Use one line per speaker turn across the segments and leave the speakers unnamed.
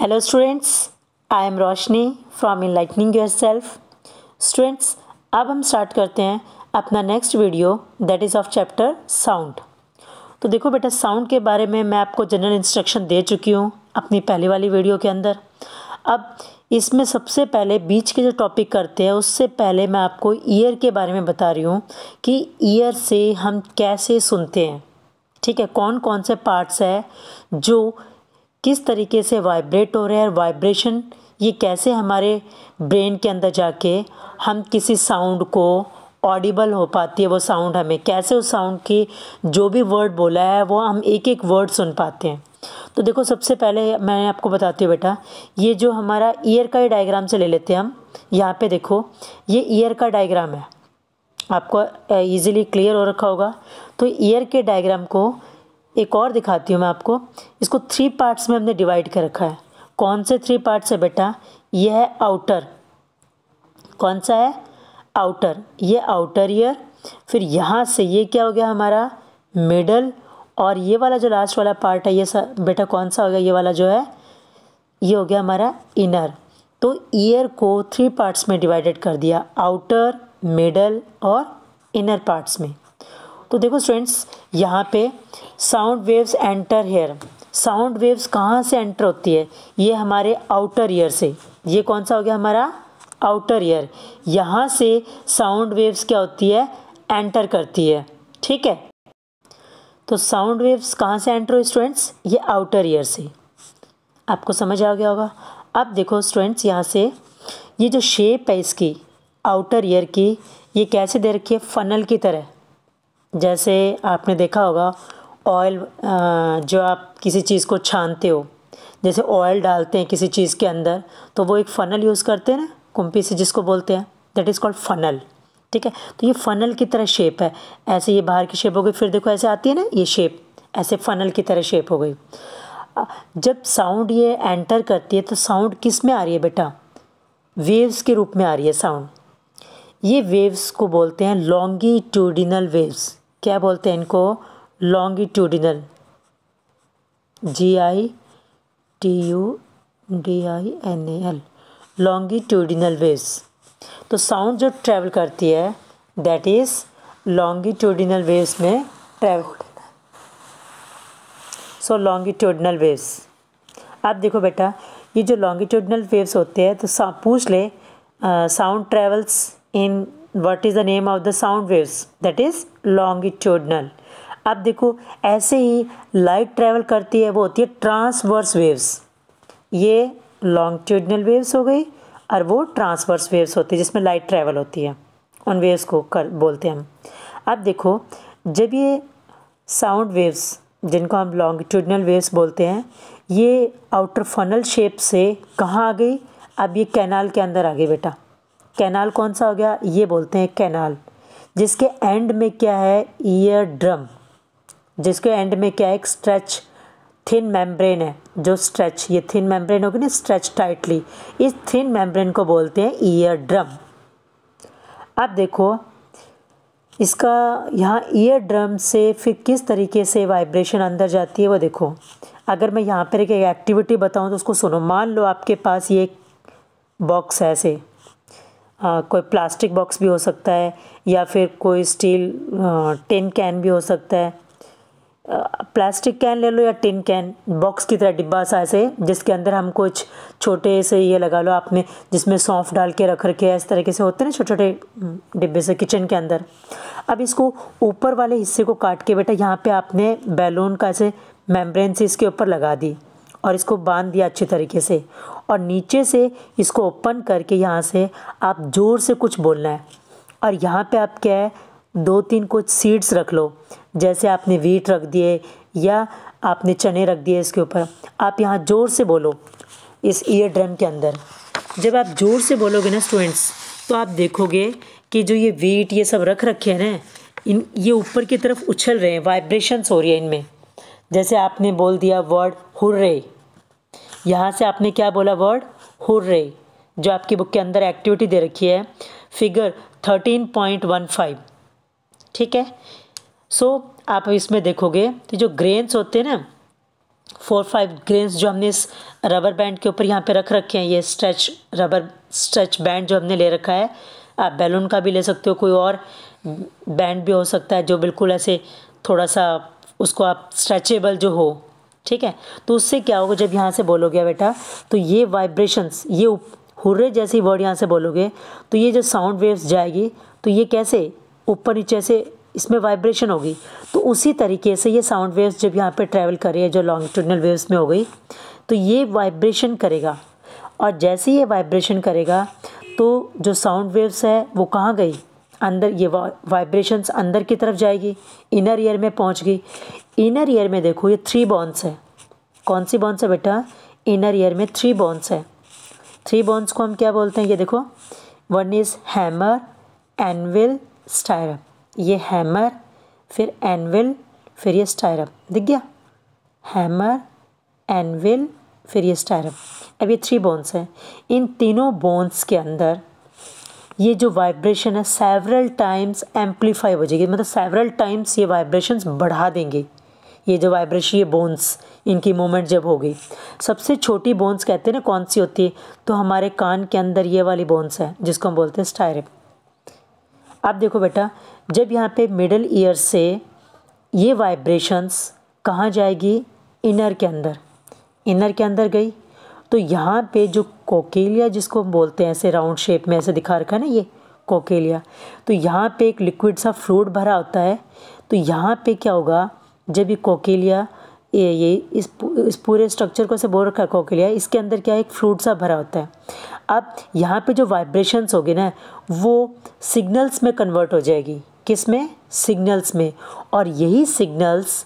Hello students, I am Roshni from Enlightening Yourself. Students अब हम start करते हैं अपना next video that is of chapter sound तो देखो बेटा साउंड के बारे में मैं आपको जनरल इंस्ट्रक्शन दे चुकी हूँ अपनी पहली वाली वीडियो के अंदर। अब इसमें सबसे पहले बीच के जो टॉपिक करते हैं उससे पहले मैं आपको ईयर के बारे में बता रही हूँ कि ईयर से हम कैसे सुनते हैं। ठीक है कौन कौन से पार्ट्स है जो किस तरीके से वाइब्रेट हो रहे हैं वाइब्रेशन ये कैसे हमारे ब्रेन के अंदर जाके हम किसी साउंड को ऑडिबल हो पाती है, वो साउंड हमें, कैसे उस साउंड की जो भी वर्ड बोला है, वो हम एक एक वर्ड सुन पाते हैं। तो देखो, सबसे पहले मैं आपको बताती हूँ बेटा, ये जो हमारा ईयर का ही डायग्राम से ले लेते हैं हम, यहाँ पे देखो, ये ईयर का डायग्राम है। आपको इजीली क्लियर हो रखा होगा। तो ईयर के डायग्राम को एक और दिखाती हूँ मैं आपको। इसको थ्री पार्ट्स में हमने डिवाइड कर रखा है। कौन से थ्री पार्ट्स है बेटा? ये है आउटर कौन सा है? आउटर ये आउटर ईयर फिर यहाँ से ये क्या हो गया हमारा? मिडल और ये वाला जो लास्ट वाला पार्ट है, ये बेटा कौन सा हो गया? ये वाला जो है, ये हो गया हमारा इनर तो ईयर को थ्री पार्ट्स में डिवाइडेड कर दिया। आउटर मिडल और इनर पार्ट्स में। तो देखो स्टूडेंट्स यहाँ पे sound waves enter here sound waves कहाँ से एंटर होती है? ये हमारे आउटर ईयर से. ये कौन सा हो गया हमारा? आउटर ईयर यहाँ से साउंड वेव्स क्या होती है? एंटर करती है. ठीक है? तो साउंड वेव्स कहाँ से एंटर हो स्टूडेंट्स ये आउटर ईयर से. आपको समझ आ गया होगा? अब देखो स्टूडेंट्स यहाँ से ये जो शेप है इसकी आउटर ईयर की, ये कैसे दे रखी है? फनल की तरह. जैसे आपने देखा होगा ऑयल जो आप किसी चीज़ को छानते हो, जैसे ऑयल डालते हैं किसी चीज़ के अंदर तो वो एक फ़नल यूज़ करते हैं ना कुम्पी से जिसको बोलते हैं दैट इज़ कॉल्ड फ़नल ठीक है? तो ये फ़नल की तरह शेप है। ऐसे ये बाहर की शेप हो गई, फिर देखो ऐसे आती है ना ये शेप ऐसे फ़नल की तरह शेप हो गई। जब साउंड ये एंटर करती है तो साउंड किसमें आ रही है बेटा? वेव्स के रूप में आ रही है साउंड ये वेव्स को बोलते हैं लॉन्गिट्यूडिनल वेव्स क्या बोलते हैं इनको? Longitudinal G I T U D I N A L longitudinal waves तो साउंड जो ट्रैवल करती है दैट इज़ लॉन्गिट्यूडिनल वेव्स में ट्रैवल सो लॉन्गिट्यूडिनल वेव्स अब देखो बेटा, ये जो लॉन्गिट्यूडिनल वेव्स होते हैं तो पूछ ले sound travels in what is the name of the sound waves that is longitudinal अब देखो, ऐसे ही लाइट ट्रेवल करती है, वो होती है ट्रांसवर्स वेव्स ये लॉन्गिट्यूडनल वेव्स हो गई और वो ट्रांसवर्स वेव्स होती है, जिसमें लाइट ट्रेवल होती है। उन वेव्स को कर, बोलते हैं हम। अब देखो, जब ये साउंड वेव्स जिनको हम लॉन्गिट्यूडनल वेव्स बोलते हैं, ये आउटर फनल शेप से कहाँ आ गई? अब ये कैनाल के अंदर आ गई बेटा। कैनाल कौन सा हो गया? ये बोलते हैं कैनाल। जिसके एंड में क्या है? ईयर ड्रम जिसके एंड में क्या है? एक स्ट्रेच थिन मेम्ब्रेन है। जो स्ट्रेच ये थिन मेम्ब्रेन होगी ना? स्ट्रेच टाइटली इस थिन मेम्ब्रेन को बोलते हैं ईयर ड्रम अब देखो, इसका यहाँ ईयर ड्रम से फिर किस तरीके से वाइब्रेशन अंदर जाती है वो देखो। अगर मैं यहाँ पर एक एक्टिविटी बताऊँ तो उसको सुनो। मान लो आपके पास ये बॉक्स है ऐसे। आ, कोई प्लास्टिक बॉक्स भी हो सकता है या फिर कोई स्टील टिन कैन भी हो सकता है। प्लास्टिक कैन ले लो या टिन कैन बॉक्स की तरह डिब्बा सा ऐसे जिसके अंदर हम कुछ छोटे से ये लगा लो आपने जिसमें सौंफ डाल के रख रखे इस तरीके से होते हैं ना छोटे छोटे डिब्बे से किचन के अंदर। अब इसको ऊपर वाले हिस्से को काट के बेटा यहाँ पे आपने बैलून का ऐसे मेम्ब्रेन से इसके ऊपर लगा दी। और इसको बाँध दिया अच्छे तरीके से। और नीचे से इसको ओपन करके यहाँ से आप ज़ोर से कुछ बोलना है। और यहाँ पे आप क्या है दो तीन कुछ सीड्स रख लो। जैसे आपने वीट रख दिए या आपने चने रख दिए इसके ऊपर। आप यहाँ ज़ोर से बोलो इस ईयर ड्रम के अंदर। जब आप ज़ोर से बोलोगे ना स्टूडेंट्स तो आप देखोगे कि जो ये वीट ये सब रख रखे हैं ना, इन, ये ऊपर की तरफ़ उछल रहे हैं वाइब्रेशंस हो रही है इनमें। जैसे आपने बोल दिया वर्ड हुर्रे यहाँ से आपने क्या बोला वर्ड हुर्रे जो आपकी बुक के अंदर एक्टिविटी दे रखी है। Figure thirteen point one five ठीक है? सो so, आप इसमें देखोगे तो जो ग्रेन्स होते हैं ना फोर फाइव ग्रेन्स जो हमने इस रबर बैंड के ऊपर यहाँ पे रख रखे हैं ये स्ट्रेच रबर स्ट्रेच बैंड जो हमने ले रखा है आप बैलून का भी ले सकते हो कोई और बैंड भी हो सकता है जो बिल्कुल ऐसे थोड़ा सा उसको आप स्ट्रेचेबल जो हो। ठीक है? तो उससे क्या होगा जब यहाँ से बोलोगे बेटा? तो ये वाइब्रेशंस ये हुर्रे जैसी वर्ड यहाँ से बोलोगे तो ये जो साउंड वेव्स जाएगी तो ये कैसे? ऊपर नीचे से इसमें वाइब्रेशन होगी। तो उसी तरीके से ये साउंड वेव्स जब यहाँ पे ट्रैवल कर जो लॉन्गिट्यूडनल वेव्स में हो गई तो ये वाइब्रेशन करेगा। और जैसे ये वाइब्रेशन करेगा तो जो साउंड वेव्स है, वो कहाँ गई? अंदर, ये वाइब्रेशंस अंदर की तरफ़ जाएगी इनर ईयर में पहुँच गई। इनर ईयर में देखो, ये थ्री बॉन्स है। कौन सी बॉन्स है बेटा? इनर ईयर में थ्री बॉन्स है। थ्री बॉन्स को हम क्या बोलते हैं? ये देखो one is hammer anvil stirrup ये हैमर फिर एनविल फिर ये स्टायरप दिख गया? हैमर एनविल फिर ये स्टायरप अब ये थ्री बोन्स हैं। इन तीनों बोन्स के अंदर ये जो वाइब्रेशन है सेवरल टाइम्स एम्पलीफाई हो जाएगी। मतलब सेवरल टाइम्स ये वाइब्रेशंस बढ़ा देंगे। ये जो वाइब्रेशन ये बोन्स इनकी मूवमेंट जब होगी। सबसे छोटी बोन्स कहते हैं ना, कौन सी होती है? तो हमारे कान के अंदर ये वाली बोन्स है, जिसको हम बोलते हैं स्टायरप अब देखो बेटा, जब यहाँ पे मिडल ईयर से ये वाइब्रेशंस कहाँ जाएगी? इनर के अंदर। इनर के अंदर गई। तो यहाँ पे जो कोकेलिया जिसको हम बोलते हैं, ऐसे राउंड शेप में ऐसे दिखा रखा है ना ये कोकेलिया तो यहाँ पे एक लिक्विड सा फ्लूड भरा होता है। तो यहाँ पे क्या होगा, जब ये कोकेलिया, ये ये इस इस पूरे स्ट्रक्चर को ऐसे बोल रखा है कोकेलिया, इसके अंदर क्या है, एक फ्लूड सा भरा होता है। अब यहाँ पे जो वाइब्रेशंस होगी ना, वो सिग्नल्स में कन्वर्ट हो जाएगी। किसमें? सिग्नल्स में। और यही सिग्नल्स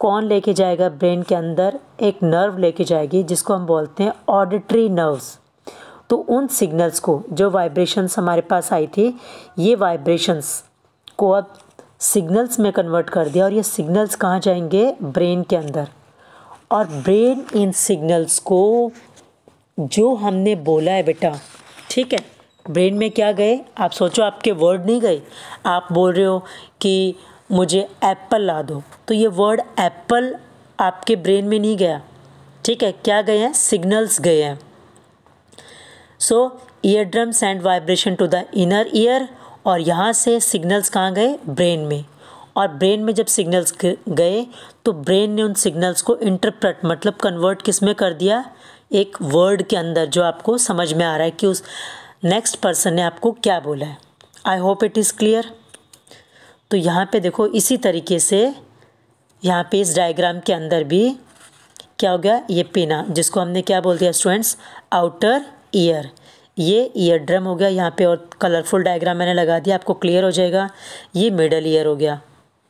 कौन लेके जाएगा ब्रेन के अंदर? एक नर्व लेके जाएगी, जिसको हम बोलते हैं ऑडिटरी नर्व्स तो उन सिग्नल्स को, जो वाइब्रेशंस हमारे पास आई थी, ये वाइब्रेशंस को अब सिग्नल्स में कन्वर्ट कर दिया और ये सिग्नल्स कहाँ जाएँगे? ब्रेन के अंदर. और ब्रेन इन सिग्नल्स को जो हमने बोला है बेटा, ठीक है? ब्रेन में क्या गए? आप सोचो, आपके वर्ड नहीं गए। आप बोल रहे हो कि मुझे एप्पल ला दो। तो ये वर्ड एप्पल आपके ब्रेन में नहीं गया। ठीक है, क्या गए हैं? सिग्नल्स गए हैं। So ear drum send vibration to the inner ear और यहाँ से सिग्नल्स कहाँ गए? ब्रेन में। और ब्रेन में जब सिग्नल्स गए तो ब्रेन ने उन सिग्नल्स को इंटरप्रेट मतलब कन्वर्ट किसमें कर दिया? एक वर्ड के अंदर जो आपको समझ में आ रहा है कि उस नेक्स्ट पर्सन ने आपको क्या बोला है। I hope it is clear तो यहाँ पे देखो इसी तरीके से यहाँ पे इस डायग्राम के अंदर भी क्या हो गया? ये पिना जिसको हमने क्या बोल दिया स्टूडेंट्स आउटर ईयर ये ईयर ड्रम हो गया यहाँ पे और कलरफुल डायग्राम मैंने लगा दिया, आपको क्लियर हो जाएगा। ये मिडल ईयर हो गया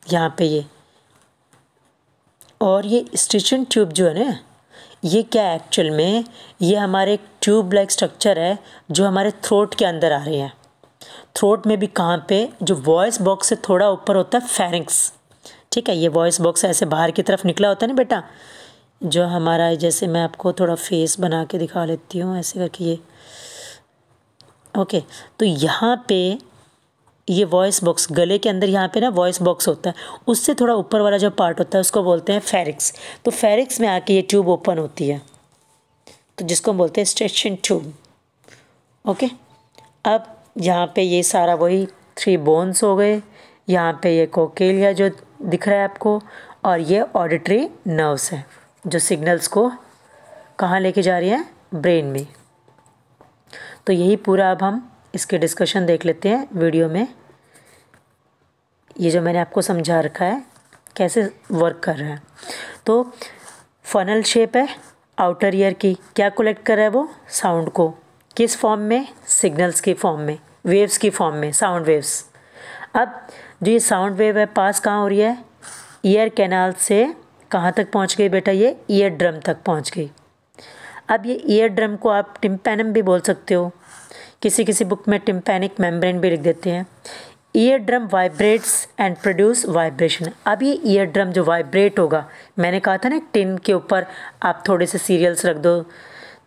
यहाँ पे ये। और ये स्टिचिंग ट्यूब जो है ना, ये क्या एक्चुअल में? ये हमारे ट्यूब लाइक स्ट्रक्चर है जो हमारे थ्रोट के अंदर आ रहे हैं। थ्रोट में भी कहाँ पे, जो वॉइस बॉक्स से थोड़ा ऊपर होता है फेरिंग्स ठीक है, ये वॉइस बॉक्स ऐसे बाहर की तरफ़ निकला होता है ना बेटा? जो हमारा जैसे मैं आपको थोड़ा फेस बना के दिखा लेती हूँ, ऐसे करके ये। ओके तो यहाँ पे ये वॉइस बॉक्स गले के अंदर यहाँ पे ना वॉइस बॉक्स होता है। उससे थोड़ा ऊपर वाला जो पार्ट होता है, उसको बोलते हैं फेरिक्स तो फेरिक्स में आके ये ट्यूब ओपन होती है। तो जिसको हम बोलते हैं स्ट्रेशन ट्यूब ओके, अब यहाँ पे ये सारा वही थ्री बोन्स हो गए। यहाँ पे ये कोकेलिया जो दिख रहा है आपको और ये ऑडिटरी नर्व्स है, जो सिग्नल्स को कहाँ लेके जा रही हैं? ब्रेन में। तो यही पूरा अब हम इसके डिस्कशन देख लेते हैं वीडियो में। ये जो मैंने आपको समझा रखा है, कैसे वर्क कर रहा है। तो फनल शेप है आउटर ईयर की। क्या कलेक्ट कर रहा है वो? साउंड को। किस फॉर्म में? सिग्नल्स की फॉर्म में वेव्स की फॉर्म में साउंड वेव्स अब जो ये साउंड वेव है, पास कहाँ हो रही है? ईयर कैनाल से कहाँ तक पहुँच गई बेटा ये? ईयर ड्रम तक पहुँच गई। अब ये ईयर ड्रम को आप टिम्पैनम भी बोल सकते हो। किसी किसी बुक में टिम्पैनिक मेम्ब्रेन भी लिख देते हैं। Ear drum vibrates and produce vibration अब ये ईयर ड्रम जो वाइब्रेट होगा, मैंने कहा था ना टिन के ऊपर आप थोड़े से सीरियल्स रख दो।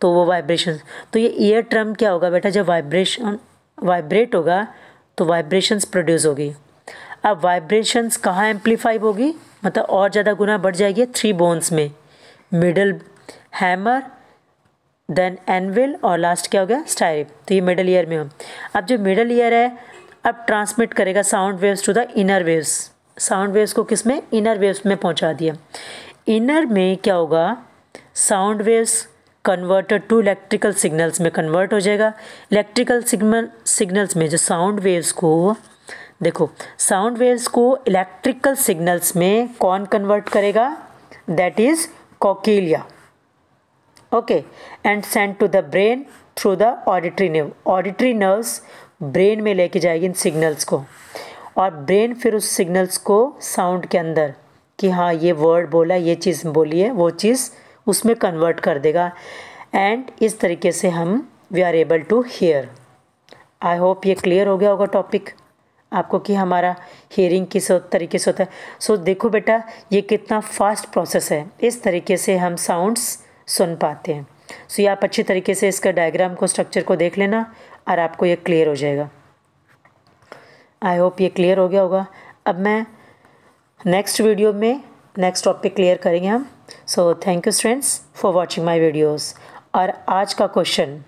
तो वो वाइब्रेशन तो ये ईयर ट्रम क्या होगा बेटा? जब वाइब्रेशन वाइब्रेट होगा तो वाइब्रेशंस प्रोड्यूस होगी। अब वाइब्रेशंस कहाँ एम्पलीफाई होगी? मतलब और ज़्यादा गुना बढ़ जाएगी थ्री बोन्स में। मिडल हैमर देन एनविल और लास्ट क्या हो गया? स्टाइरिप तो ये मिडल ईयर में हो। अब जो मिडल ईयर है, अब ट्रांसमिट करेगा sound waves to the inner waves sound waves को किसमें इनर वेव्स में पहुँचा दिया। इनर में क्या होगा? Sound waves converted to electrical signals में कन्वर्ट हो जाएगा। इलेक्ट्रिकल सिग्नल सिग्नल्स में जो साउंड वेव्स को, देखो साउंड वेव्स को इलेक्ट्रिकल सिग्नल्स में कौन कन्वर्ट करेगा? That is cochlea okay and send to the brain through the auditory nerve auditory nerves brain में लेके जाएगी इन सिग्नल्स को। और ब्रेन फिर उस सिग्नल्स को साउंड के अंदर कि हाँ ये वर्ड बोला, ये चीज़ बोली है, वो चीज़ उसमें कन्वर्ट कर देगा। एंड इस तरीके से हम we are able to hear I hope ये क्लियर हो गया होगा टॉपिक आपको कि हमारा हेयरिंग किस तरीके से होता है। सो so, देखो बेटा ये कितना फास्ट प्रोसेस है। इस तरीके से हम साउंड्स सुन पाते हैं। सो so, ये आप अच्छी तरीके से इसका डायग्राम को स्ट्रक्चर को देख लेना और आपको ये क्लियर हो जाएगा। आई होप ये क्लियर हो गया होगा। अब मैं नेक्स्ट वीडियो में नेक्स्ट टॉपिक क्लियर करेंगे हम। So thank you students for watching my videos और आज का क्वेश्चन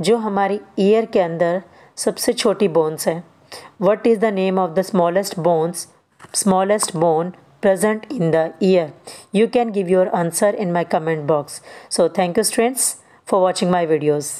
जो हमारी ईयर के अंदर सबसे छोटी बोन्स हैं what is the name of the smallest bones smallest bone present in the ear you can give your answer in my comment box so thank you students for watching my videos